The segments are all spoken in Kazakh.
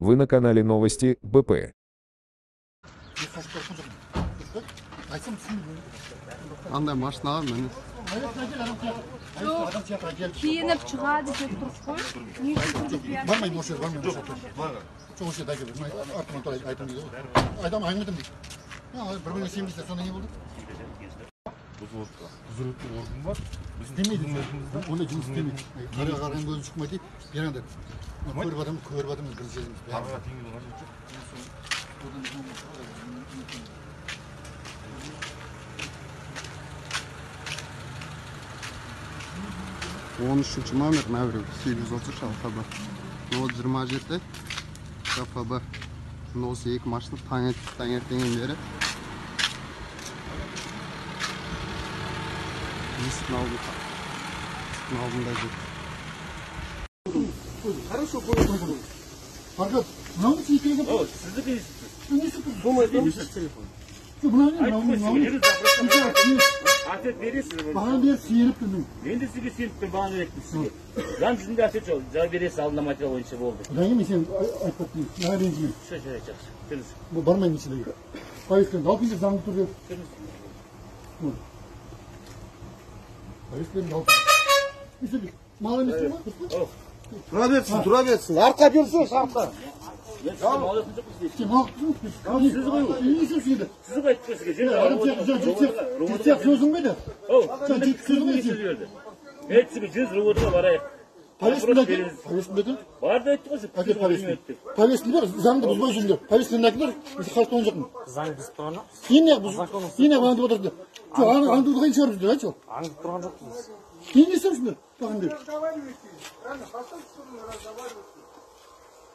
Вы на канале Новости БП. айтсам түсінбейді андай машинаға міне адам сияқты келіп киініп шығады деп тұрсыз ғой не үшін тұрдық иә бармаймын осы жерге бармаймын осы жерге жоқ осы жерде әкеліп мен артынан тұр айтамын дейді ғой айтамын айнымадым дейді а, бір мыңға сенбейсіздер сонда не болды құзыретті орган бар біздің істемейді қызметімізді ондай жұмыс істемейді қараға қараған көзін шықмайды дейді бер анда көріп адамды көріп адамды бір сезіміз бәрі тарға теңеудің қажеті жоқ он үшінші номер мына біреу сегіз жүз отыз үш алфаб нөл жиырма жеті кфб мына осы екі машина таң таңертеңнен бері есіктің алдында есіктің алдында жүр хорошо көріп фархат мынау секілді О, сіздікі телефон мынау не мынау мынау ответ бересіз бе? бағана бері сиырып тұрмын мен де сізге сеніп тұрмын бағана беріппін сізге заң жүзінде ответ жоқ жауап бересіз алдында материал бойынша болды одан кейін мен сені айтып кеттім маған ренжіме все жарайды жақсы жүріңіз бұл бармаймын ешжерге повестканы алып келсе заңды түрде повестканы алып келсе мал емес пе дұрыс па тұра берсін тұра берсін артқа берсін шартқа Мал сіз ғой не істеп сені сіз ғой айттыңыз сізге жеңіл адам сияқты жігіт сияқты жігіт сияқты сөзің бе оу Sen ciddi сіз söylüyorsun. не сөз берді мен айтты сізге жүз роводыға барайық Вопрос әкел повестканы әкел бар да айтты ғой әкел повестканы бер заңды бұзбай жүріңдер повестканы әкелдер біз халықтан оң жоқпын заң бұзып тұрған жоқпыз сен неғып бұз сен неғып аңдып отырсыңдар жоқ аң- аңдуды қайын шығарып жүрдіңдер айтшы аңдып тұрған жоқпыз сен не істепсіңдер баған деп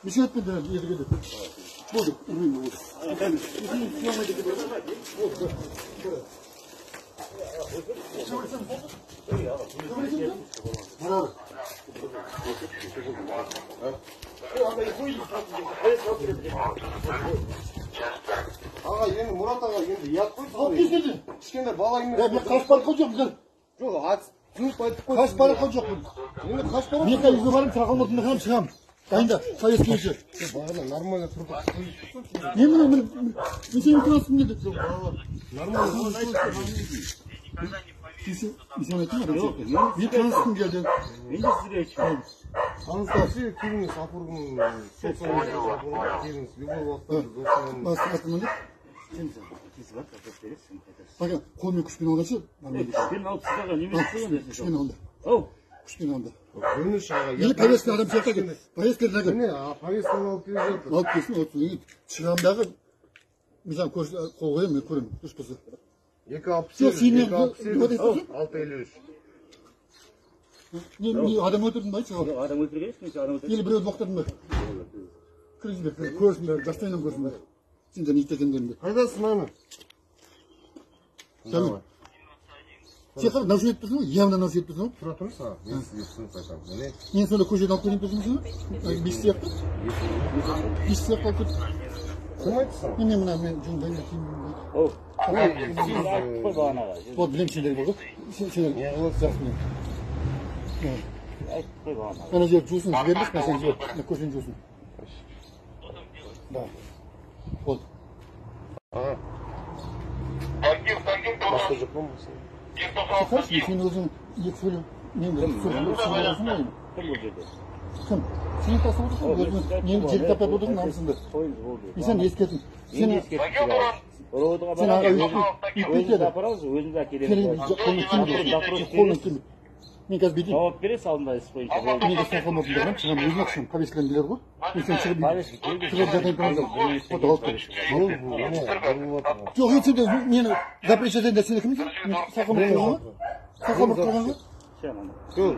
неше рет пен едіге деп болды ұрмаймын болды Bravo. аға енді мұрат аға енді ұят қой Алып келсеңші. Кішкене бала Я емес мен қашып барып қой жоқпын жоқ түсініп айтып қой қашып барып қой жоқпын енді қашып барып мен қазір үйге барамын саған алматыдан шығамын шығамын дайында повесткаға бағана нормально тұрды мен мына мен мен сенің трансферім деді мен адам сияқты мен трансферім келді мен де сізге айтып келіңіз келіңіз келіңіз любой уақытта досыңмен басқа атыман деп сіз бар ответ бересіз сен қайтасыз бака қолмен күшпен алғанша нормально күшпен алып сізге неме істеген күшпен алды оу күшпен алды бірінші аға или повестка адам сияқты әкел повестканы әкел міне а, повестканы алып келе жатыр алып келсін от содан кейін шығамын дағы мен саған көрс- қол қоямын мен көремін дұрыс болса екі алпыс жоқ сегіз сен екі алпыс не ит екендеріңді қайдасың ана сәлем сен қара науша етіп тұрсың ғой явно етіп тұрсың ғой тұра тұрыңыз аға мен сізге түсініп айтамын міне мен сонда көшеден алып кетейін деп тұрсың ғой биш сияқты биш сияқты алып кет кім айтты мен мына мен вот білемін сендер бар ғой сен сендер не қыласың жақсы білемін айтып қой бағанағы ана жер жусын жібермес мына сен жібер мына көшені жусын да болды басқа жоқ сен өзің екі сөйлем мен кім кім сен отырсың өзің нені отырсың намысыңды сен сен өзіңіз әкелеміз келмейді мен қазір бүйтейін жауап бересіз алдында іс бойынша мен қазір саған отырмын шығамын өзім ақ шығамын повестканы біледі ғой мен сен шығып жоқ енді сен мені запрещать ететін сен кімсің мен сақал мұрт қойған ғой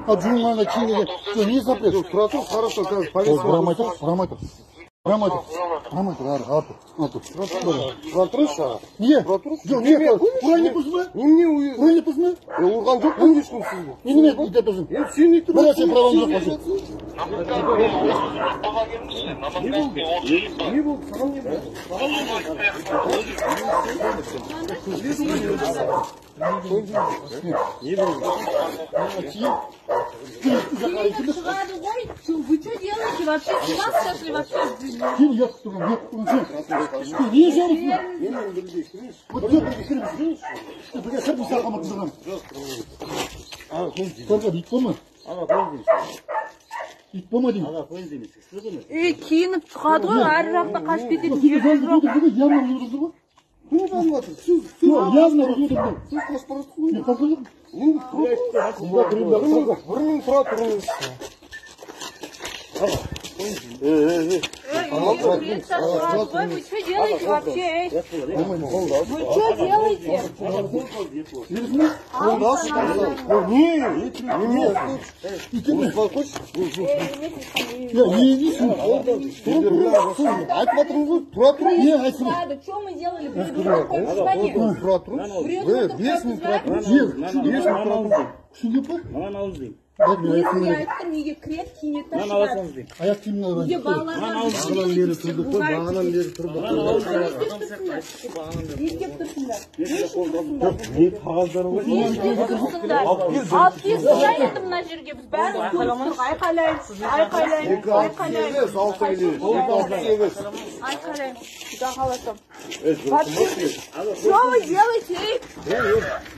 ал жуынғанда киінген жоқ не запрет тұра тұр хорошо қазір Ой, повестка бұрамай тұр бұрамай тұр бұрамай тұр бұрамай тұр ары ары тұр тұр тұра тұрыңызшы аға неге тұра тұрыңыз жоқ неге ұрайын деп тұрсың ба немене үй ұрайын деп тұрсың ба мен ұрған жоқпын ешкім сізге мен неге бүйтіп тұрсың енді сен не бәрі сен праваң жоқ тұрсың қой не болды саған не болды киім кім жаққа қарай кім шығады ғой Что, вы что делаете вообще? С ума сошли вообще? Сен Кіріп. Бірге кіріп сақама қызығам. Қорқа, ит болма. Аға қойын дейміз. Ит болма деймін. Аға қойын дейміз. Сізді Ey kiyinib chiqadi ғой, ар жақта қашып кететін жері жоқ. ғой. Не жазып жатыр? Сіз явно жатсыз ғой. Бұрынын тұра Вы что делаете вообще? Вы что делаете? Что мы делали? Протру. Протру. Весь не протру. Весь не протру. Şu yapar. Alan aldı. Айттым, неге кіреді. Аяқ киімін алайын. Бағанан бері тұрды, тұр, бағанан бері тұрды. не істеп тұрсыңдар? Не үшін тұрсыңдар? Не істеп тұрсыңдар? Алып келсіңдер енді мына жерге біз бәріміз көріп тұрық айқайлаймыз, айқайлаймыз, айқайлаймыз, Что вы делаете?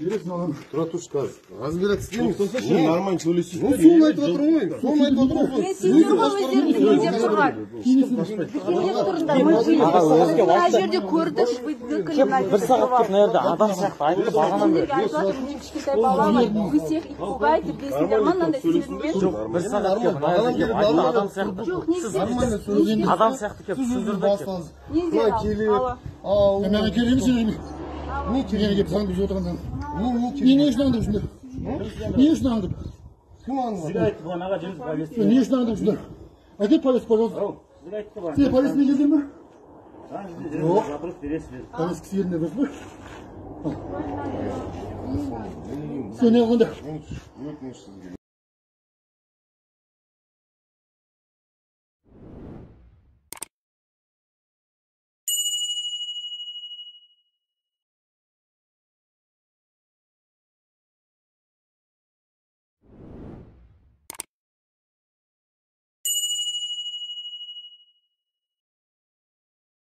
деп мына жерде келіп айтты адам сияқты Жоқ, не Нормально істедіңіз? сөйлесейік. адам сияқты келіп Сіз өзіңіз түсіндірді келіп бастаңыз. Не Мына сделал? келіп. Алло. Ау. Мен келемін сен еме. Не Мен келіп заңды бұзып отырғандан. Не не Не не үшін аңдып жүрсіңдер? Не? Niye yüzlendim şimdi? Niye yüzlendim? Zirayet bu ana kadar polis. Niye yüzlendim şimdi? Hadi polis polis. Zirayet bu ana. Siz polis mi girdin mi? Yok. Polis kişi yerine biz mi? Sen ne oldu? Yok, yok, yok.